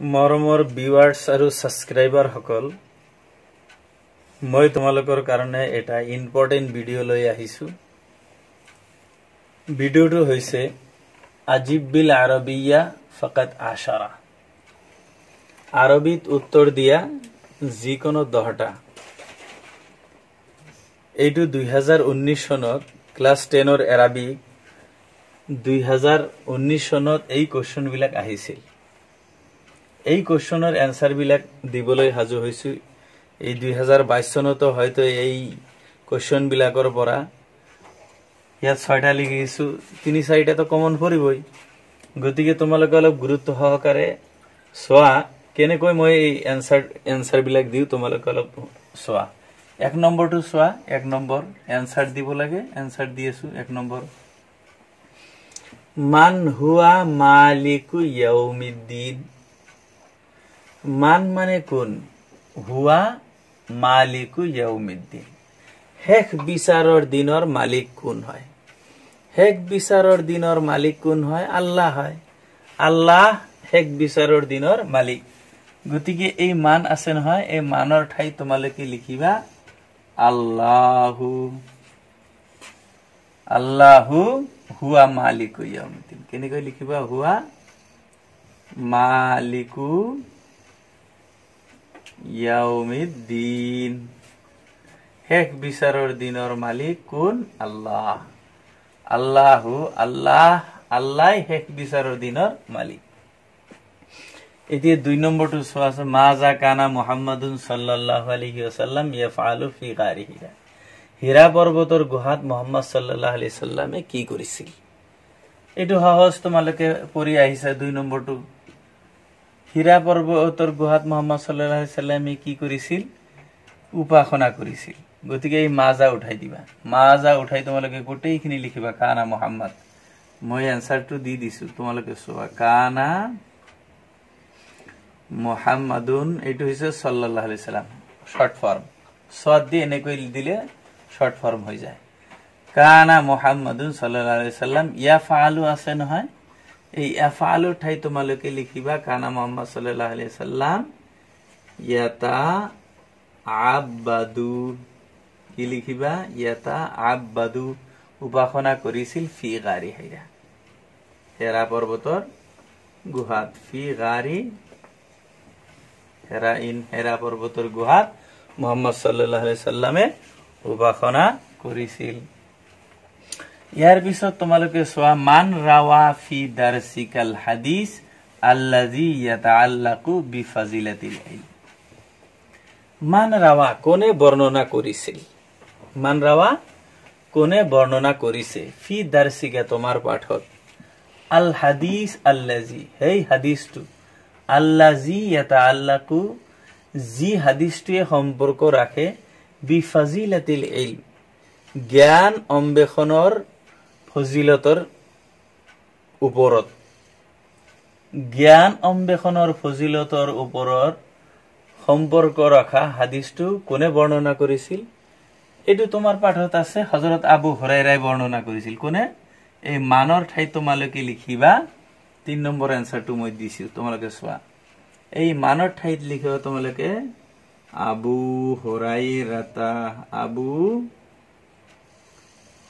মৰমৰ ভিউৱাৰ্ছ আৰু ছাবস্ক্ৰাইবাৰসকল মই তোমালোকৰ কাৰণে এটা ইম্পৰ্টেণ্ট ভিডিঅ' লৈ আহিছোঁ। ভিডিঅ'টো হৈছে, আজিব বিল আৰবিয়া ফকাত আশাৰা। আৰবীত উত্তৰ দিয়া যিকোনো দহটা। এইটো দুহেজাৰ ঊনৈছ চনত ক্লাছ টেনৰ এৰাবিক দুহেজাৰ ঊনৈছ চনত এই কুৱেশ্যনবিলাক আহিছিল। এই কুৱেশ্যনৰ এনচাৰবিলাক দিবলৈ সাজু হৈছোঁ। এই দুহেজাৰ বাইছ চনতো হয়তো এই কুৱেশ্যনবিলাকৰ পৰা ইয়াত ছয়টা লিখিছোঁ তিনি চাৰিটাতো কমন পৰিবই। গতিকে তোমালোকে অলপ গুৰুত্ব সহকাৰে চোৱা কেনেকৈ মই এই এনচাৰ এনচাৰবিলাক দিওঁ তোমালোকে অলপ চোৱা। এক নম্বৰটো চোৱা এক নম্বৰ এনচাৰ দিব লাগে এনচাৰ দি আছো এক নম্বৰ। মান হুৱা মালিকু য়ৌমিদ্দিন মান মানে কোন? হুৱা মালিকু য়ৌমিদ্দিন শেষ বিচাৰৰ দিনৰ মালিক কোন হয়? শেষ বিচাৰৰ দিনৰ মালিক কোন হয়? আল্লাহ হয়। আল্লাহ শেষ বিচাৰৰ দিনৰ মালিক। গতিকে এই মান আছে নহয় এই মানৰ ঠাই তোমালোকে লিখিবা আল্লাহু আল্লাহু হুৱা মালিকু য়ৌমিদ্দিন কেনেকৈ লিখিবা? হুৱা মালিকু শেষ বিচাৰৰ দিনৰ মালিক কোন আল্লাহ আল্লাহু আল্লাহ আল্লাহ শেষ বিচাৰৰ দিনৰ মালিক এতিয়া দুই নম্বৰটো চোৱা আছে মাজা কানা মোহাম্মদুন চাল্লাহ আলহি আছাল্লাম ইয়াফআলু ফি গাৰি হীৰা হীৰা পৰ্বতৰ গুহাত মোহাম্মদ চাল্লাহ আলি চাল্লামে কি কৰিছিল এইটো সহজ তোমালোকে পঢ়ি আহিছা দুই নম্বৰটো হীৰা পৰ্বতৰ গুহাত মোহাম্মদ চাল্লাহ চাল্লামে কি কৰিছিল? উপাসনা কৰিছিল। গতিকে এই মাজা উঠাই দিবা। মাজা উঠাই তোমালোকে গোটেইখিনি লিখিবা কানা মোহাম্মদ। মই এনচাৰটো দি দিছো তোমালোকে চোৱা। কানা মোহাম্মদুন এইটো হৈছে চল্লাহ আলি চাল্লাম শ্বৰ্ট ফৰ্ম চত দি এনেকৈ দিলে শ্বৰ্ট ফৰ্ম হৈ যায়। কানা মোহাম্মদুন চল্লাহ আলি চাল্লাম ইয়া ফালু আছে নহয়। এই এফালুৰ ঠাই তোমালোকে লিখিবা, কানা মোহাম্মদ সাল্লাহ আলি চাল্লাম ইয়াতা আবাদু কি লিখিবা? ইয়াতা আবাদু উপাসনা কৰিছিল ফি গাৰি হেৰা হেৰা পৰ্বতৰ গুহাত। ফি গাৰি হেৰা ইন হেৰা পৰ্বতৰ গুহাত মোহাম্মদ সাল্লাহ আলি চাল্লামে উপাসনা কৰিছিল ইয়াৰ পিছত তোমালোকে চোৱা মান ৰাৱা ফি দাৰচিকাল হাদিছ আল্লাজি বিফাজিলাতিল মান ৰাৱা কোনে বৰ্ণনা কৰিছিল? মান ৰাৱা কোনে বৰ্ণনা কৰিছে? ফি দাৰচিকা তোমাৰ পাঠত। আল আল্লাজি সেই আল্লাজি যি হাদিছটোৱে সম্পৰ্ক ৰাখে বিফাজিলাতিল ইলম। জ্ঞান অন্বেষণৰ ফজিলতৰ ওপৰত। জ্ঞান অন্বেষণৰ ফজিলতৰ ওপৰত সম্পৰ্ক ৰখা হাদিছটো কোনে বৰ্ণনা কৰিছিল? এইটো তোমাৰ পাঠত আছে হজৰত আবু হৰাইৰাই বৰ্ণনা কৰিছিল। কোনে? এই মানৰ ঠাইত তোমালোকে লিখিবা তিন নম্বৰ এনচাৰটো মই দিছো তোমালোকে চোৱা। এই মানৰ ঠাইত লিখিবা তোমালোকে আবু হৰাই ৰাতা আবু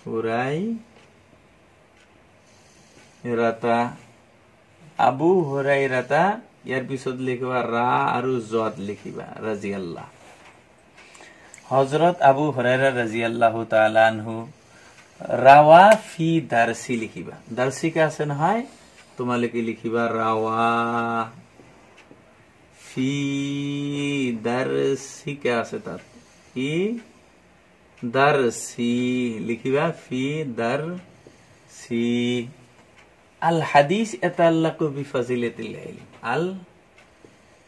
হুৰাই ৰাতা আবু হুৰাই ৰাতা ইয়াৰ পিছত লিখিবা ৰা আৰু জত লিখিবা ৰাজি আল্লাহ হজৰত আবু হুৰাইৰা ৰাজি আল্লাহ তালানহু ৰাৱা ফি দাৰ্চি লিখিবা দাৰ্চিকা আছে নহয় তোমালোকে লিখিবা ৰাৱা ফি দাৰ্চিকা আছে তাত কি চি লিখিবা ফি দাৰ চি আল হাদিছ এটা আল্লাহকো বিফাজিলেতিল আল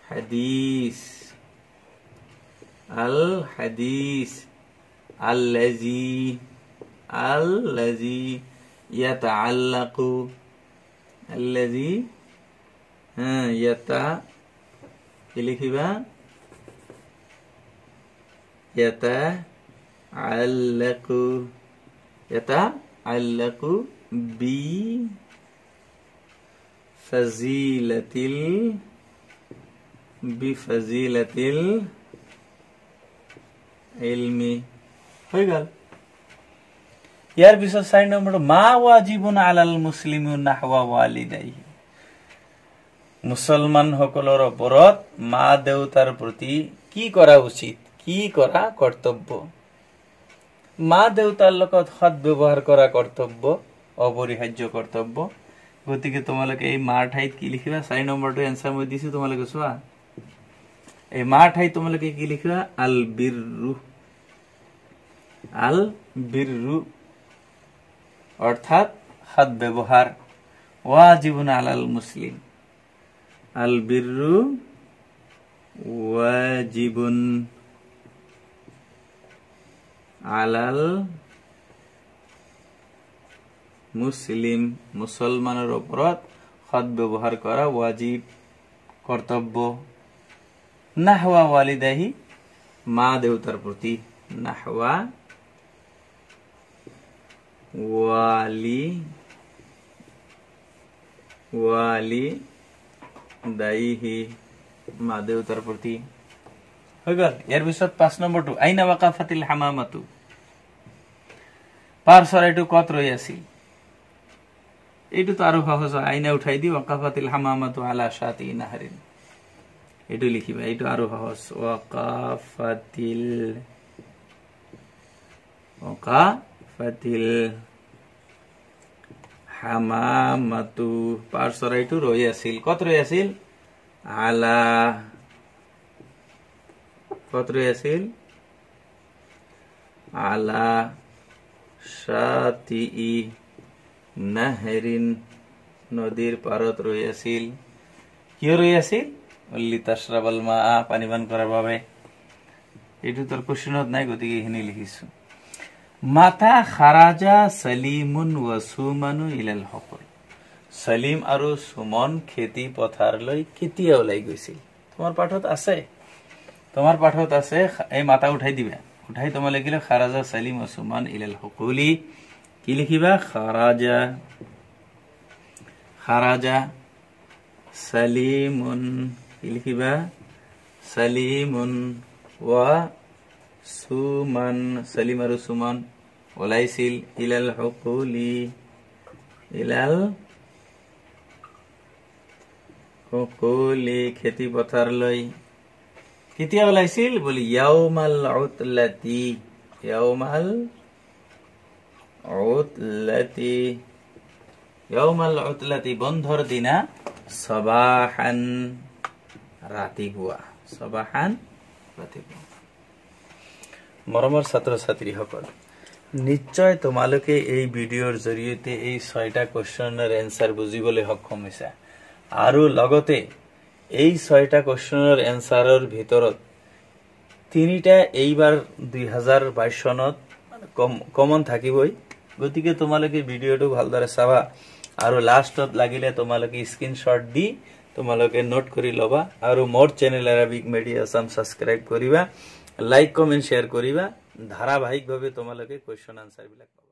হাদিছ আল হাদিছ আল্লাজি আল্লাজি ইয়াতা আল্লাকু আল্লাজি হ্যাঁ ইয়াতা কি লিখিবা ইয়াতা ফাজিলাতিল বিফজিলাতিল ইলমি হৈ গল ইয়াৰ পিছত চাৰি নম্বৰটো মা ৱাজিবুন আলাল মুছলিমু নাহৱা ৱালিদাই মুছলমান সকলৰ ওপৰত মা দেউতাৰ প্ৰতি কি কৰা উচিত কি কৰা কৰ্তব্য? মা দেউতাৰ লগত সৎ ব্যৱহাৰ কৰা কৰ্তব্য অপৰিহাৰ্য কৰ্তব্য? গতিকে তোমালোকে এই মাৰ ঠাইত কি লিখিবা? চাৰি নম্বৰটো এনচাৰ মই দিছো তোমালোকে চোৱা। এই মাৰ ঠাইত তোমালোকে কি লিখিবা? আল বিৰু আল বিৰু অৰ্থাৎ সৎ ব্যৱহাৰ। ৱাজিবুন আলাল মুছলিম। আল বিৰু ৱাজিবুন আলাল মুছলিম মুছলমানৰ ওপৰত সৎ ব্যৱহাৰ কৰা ৱাজিব কৰ্তব্য নাহৱা ৱালিদাহি মা দেউতাৰ প্ৰতি নাহৱা ৱালি ৱালি দাইহি মা দেউতাৰ প্ৰতি। হৈ গল। ইয়াৰ পিছত পাঁচ নম্বৰটো আইনা ৱাকাফাতিল হামামাতু। পাৰ চৰাইটো কত ৰৈ আছিল? এইটোতো আৰু সহজ হয়। আইনা উঠাই দি ৱাকাফাতিল হামামাতু আলা শাতি নাহাৰিন এইটো লিখিবা এইটো আৰু সহজ। ৱাকাফাতিল ৱাকাফাতিল হামামাতু। পাৰ চৰাইটো ৰৈ আছিল। কত ৰৈ আছিল? আলা কত ৰয়ে আছিল? আলা সাতি নাহেৰিন নদীৰ পাৰত ৰৈ আছিল। কিয় ৰৈ আছিল? অল্লি তাশৰাবল মা পানী পান কৰাৰ বাবে। এইটো তোৰ কুৱেশ্যনত নাই গতিকে এইখিনি লিখিছো। মাতা খাৰাজা সলিমুন ৱাচুমানু ইলাল সকল সলিম আৰু সুমন খেতি পথাৰলৈ কেতিয়া ওলাই গৈছিল? তোমাৰ পাঠত আছে। তোমার পাঠত আছে এই মাথা উঠাই দিবা। উঠাই তোমার লিখিলে খারাজা সালিম ওসমান ইলাল হকুলি। কি লিখিবা? খাৰাজা খাৰাজা সালিমুন কি লিখিবা? সালিমুন ওয়া সুমান সালিম আৰু সুমান ওলাইছিল ইলাল হকুলি। ইলাল হকুলি খেতি পথাৰলৈ। কেতিয়া ওলাইছিল? বুলি য়াউমাল উতলাতি। য়াউমাল উতলাতি য়াউমাল উতলাতি বন্ধৰ দিনা সবাহান ৰাতিপুৱা সবাহান ৰাতিপুৱা মৰমৰ ছাত্ৰ ছাত্ৰীসকল নিশ্চয় তোমালোকে এই ভিডিঅ'ৰ জৰিয়তে এই ছয়টা কুৱেশ্যনৰ এনচাৰ বুজিবলৈ সক্ষম হৈছা। আৰু লগতে এই ছয়টা কুৱেশ্যনৰ এনচাৰৰ ভিতৰত তিনিটা এইবাৰ দুই হাজাৰ বাইছ চনত কমন থাকিবই। গতিকে তোমালোকে ভিডিঅ'টো ভালদৰে চাবা আৰু লাষ্টত লাগিলে তোমালোকে স্ক্ৰীনশ্বট দি তোমালোকে নোট কৰি ল'বা আৰু মোৰ channel Arabic media Assam subscribe কৰিবা লাইক কমেণ্ট শ্বেয়াৰ কৰিবা ধাৰাবাহিকভাৱে তোমালোকে কুৱেশ্যন আনচাৰবিলাক পাবা।